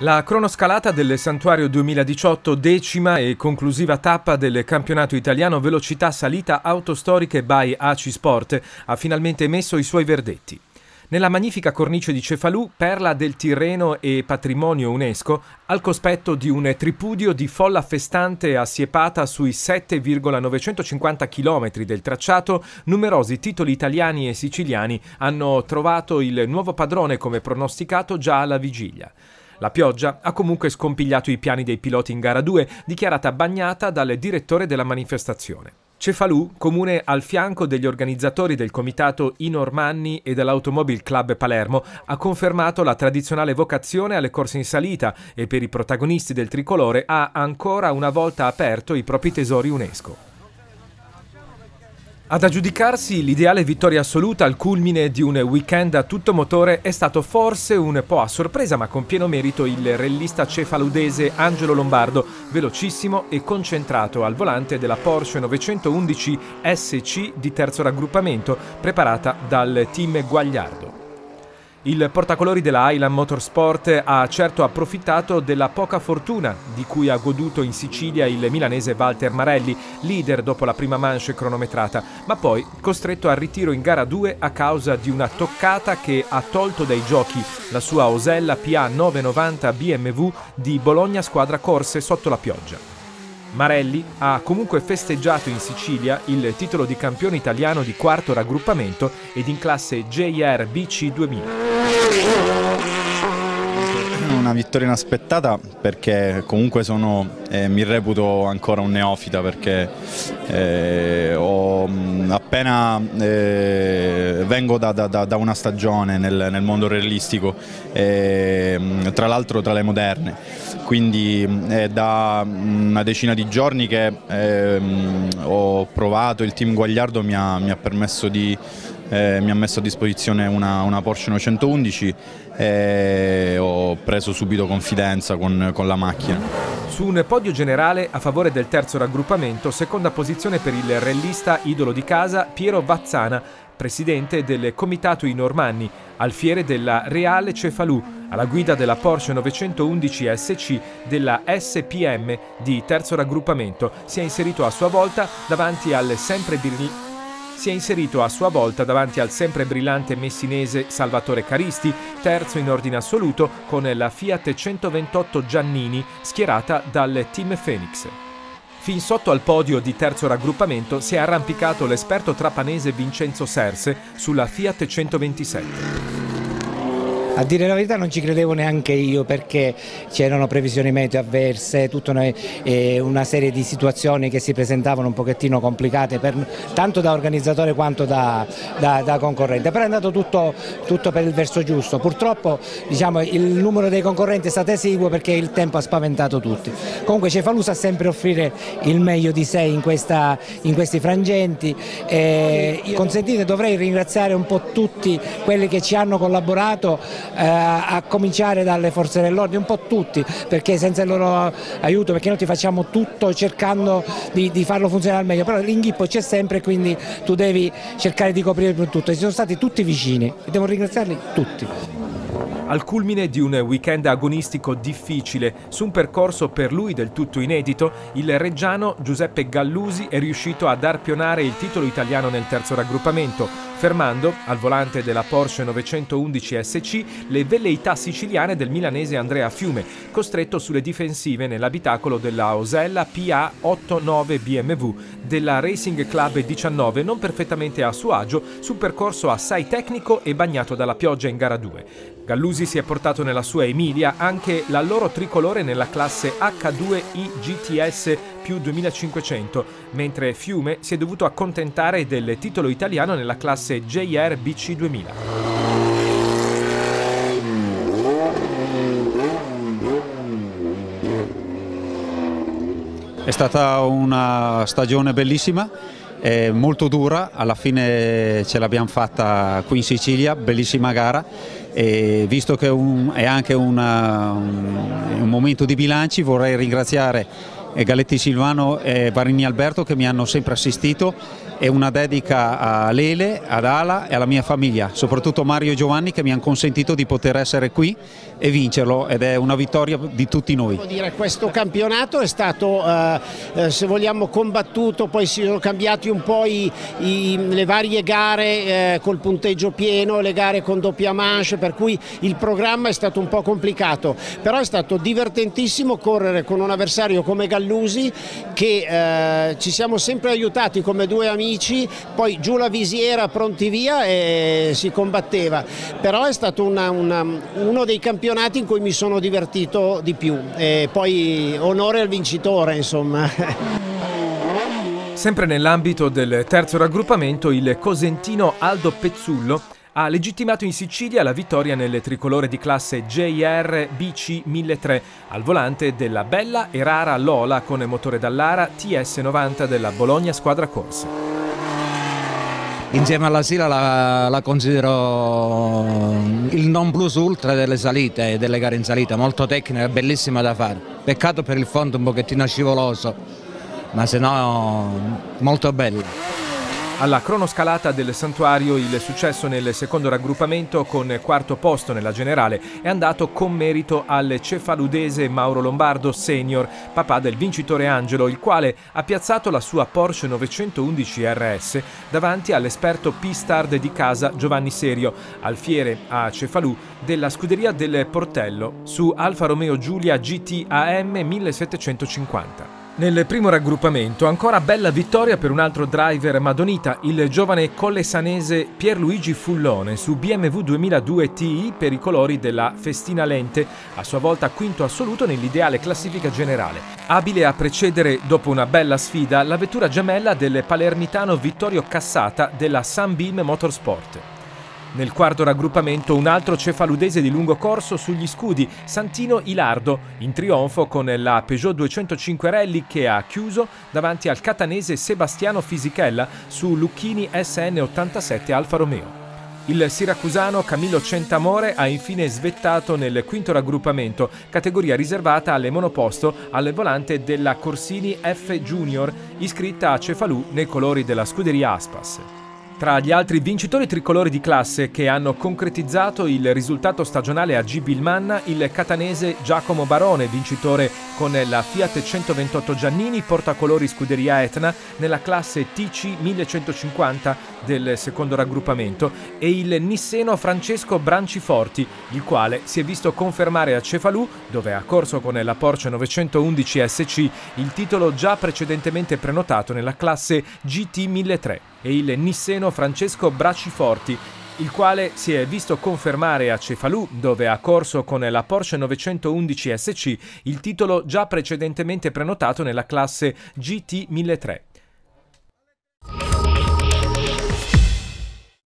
La cronoscalata del Santuario 2018, decima e conclusiva tappa del campionato italiano velocità salita autostoriche by AC Sport, ha finalmente emesso i suoi verdetti. Nella magnifica cornice di Cefalù, perla del Tirreno e patrimonio UNESCO, al cospetto di un tripudio di folla festante assiepata sui 7,950 km del tracciato, numerosi titoli italiani e siciliani hanno trovato il nuovo padrone come pronosticato già alla vigilia. La pioggia ha comunque scompigliato i piani dei piloti in gara 2, dichiarata bagnata dal direttore della manifestazione. Cefalù, comune al fianco degli organizzatori del comitato Inormanni e dell'Automobile Club Palermo, ha confermato la tradizionale vocazione alle corse in salita e per i protagonisti del tricolore ha ancora una volta aperto i propri tesori UNESCO. Ad aggiudicarsi l'ideale vittoria assoluta al culmine di un weekend a tutto motore è stato forse un po' a sorpresa ma con pieno merito il rellista cefaludese Angelo Lombardo, velocissimo e concentrato al volante della Porsche 911 SC di terzo raggruppamento preparata dal team Guagliardo. Il portacolori della Highland Motorsport ha certo approfittato della poca fortuna di cui ha goduto in Sicilia il milanese Walter Marelli, leader dopo la prima manche cronometrata, ma poi costretto al ritiro in gara 2 a causa di una toccata che ha tolto dai giochi la sua Osella PA 990 BMW di Bologna Squadra Corse sotto la pioggia. Marelli ha comunque festeggiato in Sicilia il titolo di campione italiano di quarto raggruppamento ed in classe JR BC 2000 una vittoria inaspettata perché comunque sono, eh, mi reputo ancora un neofita perché eh, ho appena eh, vengo da, da, da, una stagione nel, nel mondo realistico, mm, tra l'altro tra le moderne, quindi è da una decina di giorni che ehm, ho provato, il team Guagliardo mi ha, mi ha permesso di eh, mi ha messo a disposizione una, una Porsche 911 e ho preso subito confidenza con, con la macchina. Su un podio generale a favore del terzo raggruppamento, seconda posizione per il rallista idolo di casa Piero Bazzana, presidente del Comitato I Normanni, alfiere della Reale Cefalù, alla guida della Porsche 911 SC della SPM di terzo raggruppamento. Si è inserito a sua volta davanti al sempre si è inserito a sua volta davanti al sempre brillante messinese Salvatore Caristi, terzo in ordine assoluto con la Fiat 128 Giannini schierata dal Team Phoenix. Fin sotto al podio di terzo raggruppamento si è arrampicato l'esperto trapanese Vincenzo Serse sulla Fiat 127. A dire la verità non ci credevo neanche io perché c'erano previsioni meteo avverse, tutta una, eh, una, serie di situazioni che si presentavano un pochettino complicate per, tanto da organizzatore quanto da, da, da concorrente, però è andato tutto, tutto, per il verso giusto. Purtroppo diciamo, il numero dei concorrenti è stato esiguo perché il tempo ha spaventato tutti. Comunque Cefalù sa sempre offrire il meglio di sé in, questa, in questi frangenti. Eh, consentite dovrei ringraziare un po' tutti quelli che ci hanno collaborato eh, a cominciare dalle forze dell'ordine, un po' tutti, perché senza il loro aiuto, perché noi ti facciamo tutto cercando di, di farlo funzionare al meglio, però l'inghippo c'è sempre quindi tu devi cercare di coprire per tutto, ci sono stati tutti vicini e devo ringraziarli tutti. Al culmine di un weekend agonistico difficile, su un percorso per lui del tutto inedito, il reggiano Giuseppe Gallusi è riuscito ad arpionare il titolo italiano nel terzo raggruppamento, fermando, al volante della Porsche 911 SC, le velleità siciliane del milanese Andrea Fiume, costretto sulle difensive nell'abitacolo della Osella PA 89 BMW della Racing Club 19, non perfettamente a suo agio, su percorso assai tecnico e bagnato dalla pioggia in gara 2. Gallusi si è portato nella sua Emilia anche la loro tricolore nella classe H2I GTS più 2500, mentre Fiume si è dovuto accontentare del titolo italiano nella classe JR BC 2000. È stata una stagione bellissima, molto dura, alla fine ce l'abbiamo fatta qui in Sicilia, bellissima gara e visto che è anche una, un, un momento di bilanci vorrei ringraziare Galetti Silvano e Varini Alberto che mi hanno sempre assistito è una dedica a Lele, ad Ala e alla mia famiglia, soprattutto Mario e Giovanni che mi hanno consentito di poter essere qui e vincerlo ed è una vittoria di tutti noi. Dire, questo campionato è stato, eh, eh, se vogliamo, combattuto, poi si sono cambiati un po' i, i, le varie gare eh, col punteggio pieno, le gare con doppia manche, per cui il programma è stato un po' complicato, però è stato divertentissimo correre con un avversario come Gallusi che eh, ci siamo sempre aiutati come due amici, poi giù la visiera, pronti via e si combatteva, però è stato una, una, uno dei campionati in cui mi sono divertito di più. E poi onore al vincitore insomma. Sempre nell'ambito del terzo raggruppamento il cosentino Aldo Pezzullo ha legittimato in Sicilia la vittoria nelle tricolore di classe JR BC 1003 al volante della bella e rara Lola con motore Dallara TS90 della Bologna Squadra Corse insieme alla Sila la, la, considero il non plus ultra delle salite e delle gare in salita, molto tecnica, bellissima da fare. Peccato per il fondo un pochettino scivoloso, ma se no molto bella. Alla cronoscalata del santuario il successo nel secondo raggruppamento con quarto posto nella generale è andato con merito al cefaludese Mauro Lombardo senior, papà del vincitore Angelo, il quale ha piazzato la sua Porsche 911 RS davanti all'esperto P-Stard di casa Giovanni Serio, alfiere a Cefalù della scuderia del Portello su Alfa Romeo Giulia GT AM 1750. Nel primo raggruppamento ancora bella vittoria per un altro driver madonita, il giovane collesanese Pierluigi Fullone su BMW 2002 Ti per i colori della Festina Lente, a sua volta quinto assoluto nell'ideale classifica generale. Abile a precedere dopo una bella sfida la vettura gemella del palermitano Vittorio Cassata della Sunbeam Motorsport. Nel quarto raggruppamento un altro cefaludese di lungo corso sugli scudi, Santino Ilardo, in trionfo con la Peugeot 205 Rally che ha chiuso davanti al catanese Sebastiano Fisichella su Lucchini SN87 Alfa Romeo. Il siracusano Camillo Centamore ha infine svettato nel quinto raggruppamento, categoria riservata alle monoposto al volante della Corsini F Junior, iscritta a Cefalù nei colori della scuderia Aspas. Tra gli altri vincitori tricolori di classe che hanno concretizzato il risultato stagionale a G. Bilmanna, il catanese Giacomo Barone, vincitore con la Fiat 128 Giannini, portacolori scuderia Etna nella classe TC 1150 del secondo raggruppamento, e il nisseno Francesco Branciforti, il quale si è visto confermare a Cefalù, dove ha corso con la Porsche 911 SC, il titolo già precedentemente prenotato nella classe GT 1003 e il nisseno Francesco Bracciforti, il quale si è visto confermare a Cefalù, dove ha corso con la Porsche 911 SC il titolo già precedentemente prenotato nella classe GT 1003.